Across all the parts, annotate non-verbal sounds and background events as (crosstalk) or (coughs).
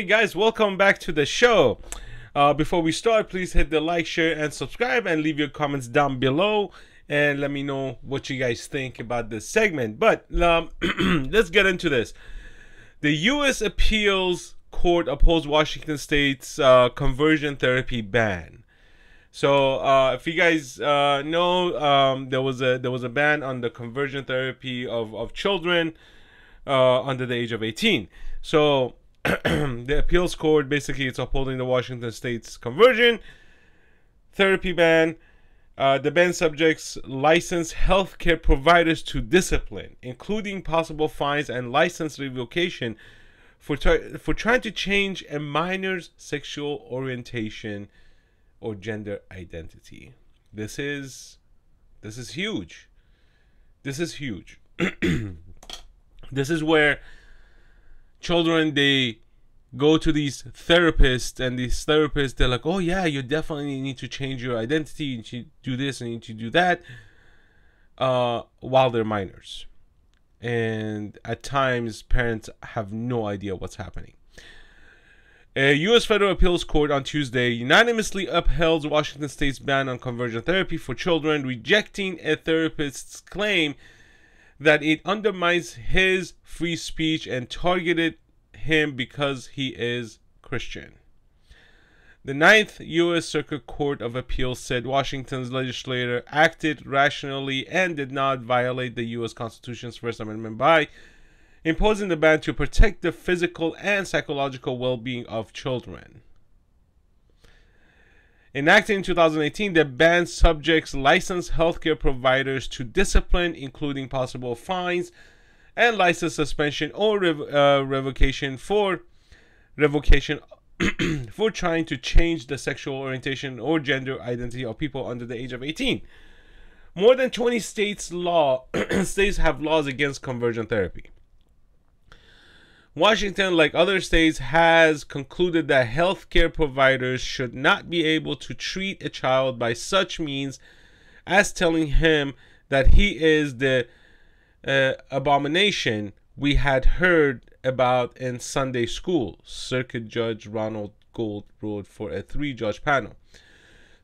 Hey guys, welcome back to the show. Uh, before we start, please hit the like, share, and subscribe, and leave your comments down below, and let me know what you guys think about this segment. But um, (clears throat) let's get into this. The U.S. Appeals Court opposed Washington State's uh, conversion therapy ban. So, uh, if you guys uh, know, um, there was a there was a ban on the conversion therapy of of children uh, under the age of 18. So (clears throat) the appeals court basically it's upholding the Washington State's conversion therapy ban. Uh, the ban subjects licensed healthcare providers to discipline, including possible fines and license revocation for try- for trying to change a minor's sexual orientation or gender identity. This is this is huge. This is huge. (clears throat) this is where children they go to these therapists and these therapists they're like oh yeah you definitely need to change your identity you need to do this and you need to do that uh, while they're minors and at times parents have no idea what's happening a U.S. federal appeals court on Tuesday unanimously upheld Washington state's ban on conversion therapy for children, rejecting a therapist's claim that it undermines his free speech and targeted him because he is Christian. The Ninth U.S. Circuit Court of Appeals said Washington's legislature acted rationally and did not violate the U.S. Constitution's First Amendment by imposing the ban to protect the physical and psychological well being of children. Enacted in 2018, the ban subjects licensed healthcare providers to discipline, including possible fines and license suspension or rev- uh, revocation for revocation (clears throat) for trying to change the sexual orientation or gender identity of people under the age of 18. More than 20 states law (clears throat) states have laws against conversion therapy. Washington, like other states, has concluded that healthcare providers should not be able to treat a child by such means as telling him that he is the uh, abomination we had heard about in Sunday school, Circuit Judge Ronald Gould ruled for a three judge panel.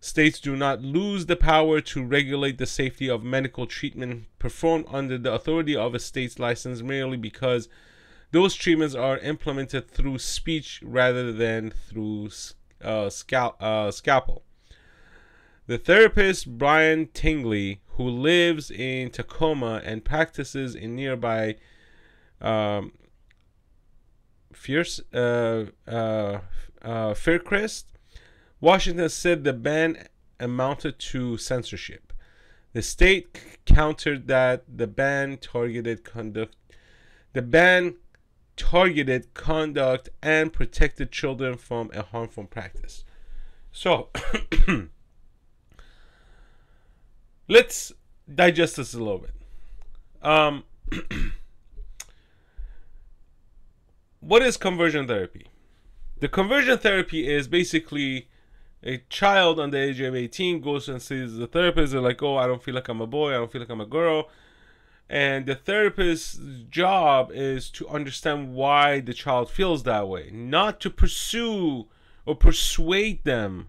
States do not lose the power to regulate the safety of medical treatment performed under the authority of a state's license merely because those treatments are implemented through speech rather than through uh, scal- uh, scalpel. The therapist Brian Tingley, who lives in Tacoma and practices in nearby um, Fierce, uh, uh, uh, Fircrest, Washington said the ban amounted to censorship. The state countered that the ban targeted conduct. The ban targeted conduct and protected children from a harmful practice. So, (clears throat) let's digest this a little bit. Um, (clears throat) what is conversion therapy? The conversion therapy is basically a child under the age of 18 goes and sees the therapist. They're like, oh, I don't feel like I'm a boy. I don't feel like I'm a girl. And the therapist's job is to understand why the child feels that way, not to pursue or persuade them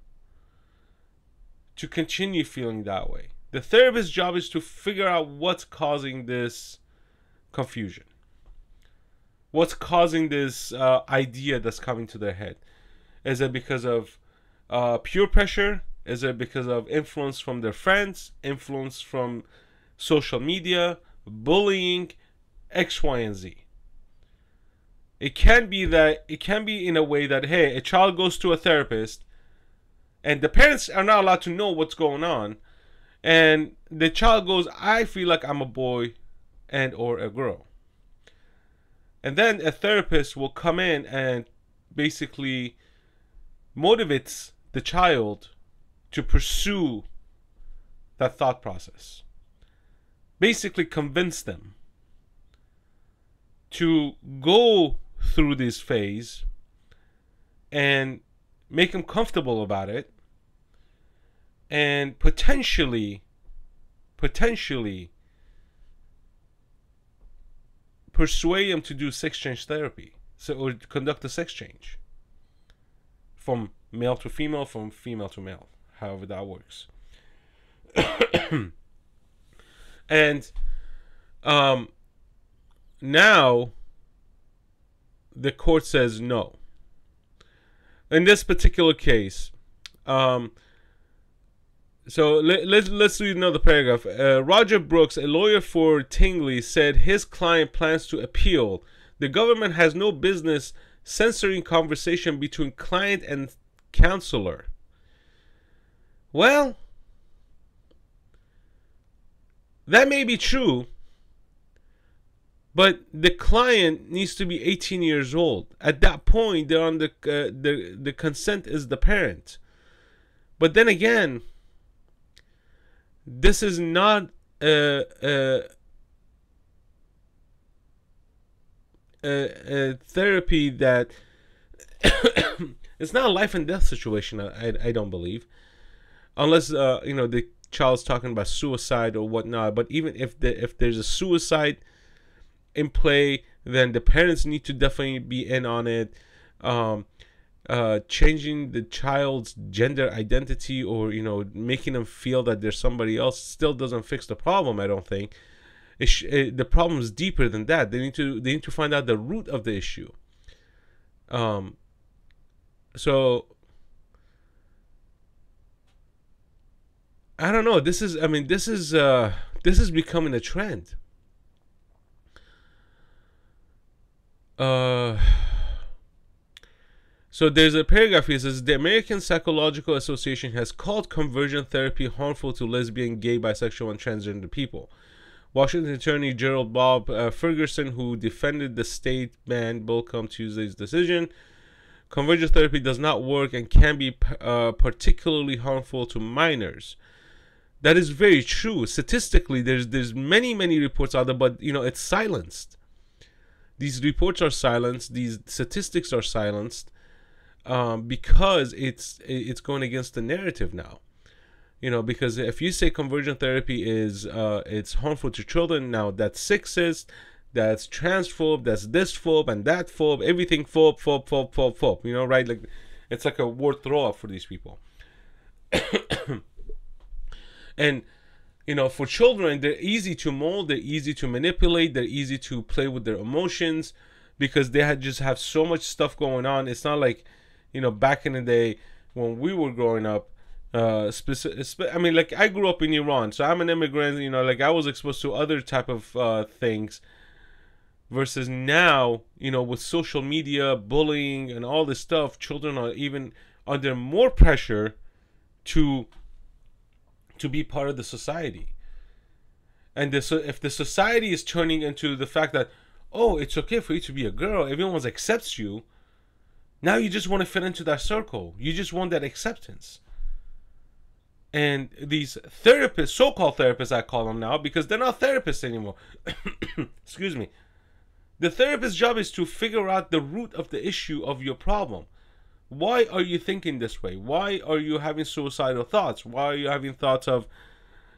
to continue feeling that way. The therapist's job is to figure out what's causing this confusion. What's causing this uh, idea that's coming to their head? Is it because of uh, peer pressure? Is it because of influence from their friends? Influence from social media? Bullying X, Y, and Z. It can be that it can be in a way that hey, a child goes to a therapist and the parents are not allowed to know what's going on and the child goes i feel like i'm a boy and or a girl and then a therapist will come in and basically motivates the child to pursue that thought process basically convince them to go through this phase and make them comfortable about it and potentially potentially persuade them to do sex change therapy so or conduct a sex change from male to female, from female to male, however that works. (clears throat) and um, now the court says no. In this particular case, um, so let, let, let's read another paragraph. Uh, Roger Brooks, a lawyer for Tingley, said his client plans to appeal. The government has no business censoring conversation between client and counselor. Well, that may be true, but the client needs to be 18 years old. At that point, they're on the uh, the the consent is the parent. But then again, this is not a, a, a, a therapy that (coughs) it's not a life and death situation. I, I don't believe, unless uh, you know the child's talking about suicide or whatnot. But even if the if there's a suicide in play, then the parents need to definitely be in on it. Um, uh, changing the child's gender identity or you know making them feel that there's somebody else still doesn't fix the problem. I don't think it sh- it, the problem is deeper than that. They need to they need to find out the root of the issue. Um. So I don't know. This is I mean this is uh this is becoming a trend. Uh so there's a paragraph here says the American Psychological Association has called conversion therapy harmful to lesbian, gay, bisexual, and transgender people. Washington Attorney General Bob uh, Ferguson, who defended the state ban welcomed Tuesday's decision. Conversion therapy does not work and can be uh, particularly harmful to minors. That is very true. Statistically, there's there's many many reports out there, but you know it's silenced. These reports are silenced. These statistics are silenced um, because it's it's going against the narrative now. You know, because if you say conversion therapy is uh, it's harmful to children, now that's sexist, that's transphobe, that's this phobe and that phobe, everything phobe, phobe, phobe, phobe, phobe. You know, right? Like it's like a word throw up for these people. And you know, for children, they're easy to mold, they're easy to manipulate, they're easy to play with their emotions because they had just have so much stuff going on. It's not like you know, back in the day when we were growing up, uh, specific, I mean, like I grew up in Iran, so I'm an immigrant. You know, like I was exposed to other type of uh, things. Versus now, you know, with social media, bullying, and all this stuff, children are even under more pressure to to be part of the society. And this, if the society is turning into the fact that, oh, it's okay for you to be a girl, everyone accepts you, now you just want to fit into that circle. You just want that acceptance. And these therapists, so called therapists, I call them now because they're not therapists anymore. (coughs) Excuse me. The therapist's job is to figure out the root of the issue of your problem. Why are you thinking this way? Why are you having suicidal thoughts? Why are you having thoughts of,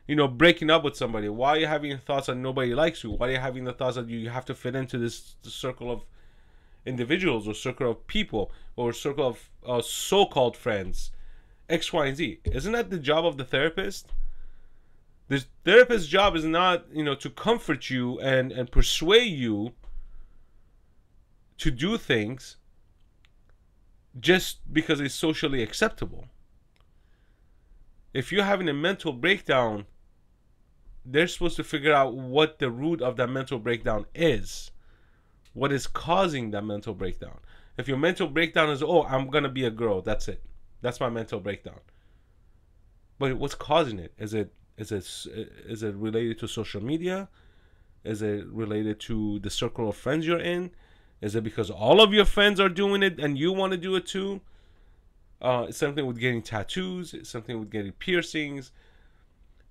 you know, breaking up with somebody? Why are you having thoughts that nobody likes you? Why are you having the thoughts that you have to fit into this circle of individuals or circle of people or circle of uh, so-called friends x y and z isn't that the job of the therapist the therapist's job is not you know to comfort you and and persuade you to do things just because it's socially acceptable if you're having a mental breakdown they're supposed to figure out what the root of that mental breakdown is what is causing that mental breakdown. If your mental breakdown is, oh, I'm gonna be a girl, that's it. That's my mental breakdown. But what's causing it? Is it is it is it related to social media? Is it related to the circle of friends you're in? Is it because all of your friends are doing it and you want to do it too? Uh, it's something with getting tattoos. It's something with getting piercings.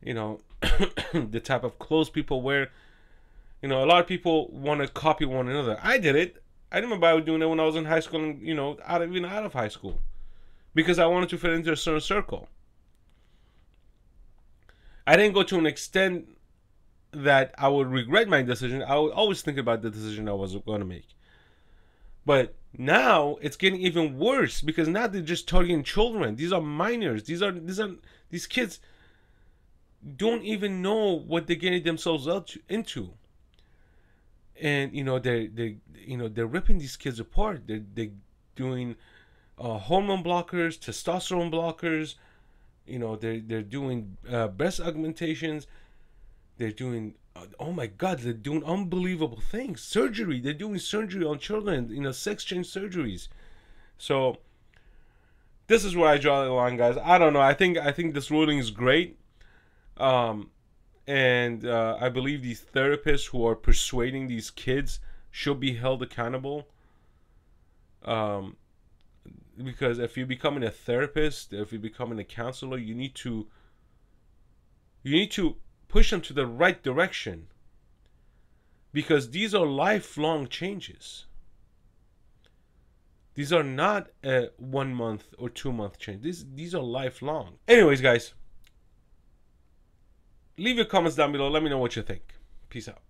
You know, (coughs) the type of clothes people wear you know, a lot of people want to copy one another. I did it. I remember I was doing it when I was in high school and, you know, out of, even out of high school. Because I wanted to fit into a certain circle. I didn't go to an extent that I would regret my decision. I would always think about the decision I was going to make. But now it's getting even worse because now they're just targeting children. These are minors. These are these are these kids don't even know what they're getting themselves to, into. And you know they they you know they're ripping these kids apart. They're they doing uh, hormone blockers, testosterone blockers. You know they're they're doing uh, breast augmentations. They're doing oh my god they're doing unbelievable things. Surgery they're doing surgery on children you know sex change surgeries. So this is where i draw the line guys. I don't know. I think i think this ruling is great. Um and uh, i believe these therapists who are persuading these kids should be held accountable. Um because if you're becoming a therapist if you're becoming a counselor you need to you need to push them to the right direction because these are lifelong changes. These are not a one month or two month change. These these are lifelong. Anyways, guys, leave your comments down below. Let me know what you think. Peace out.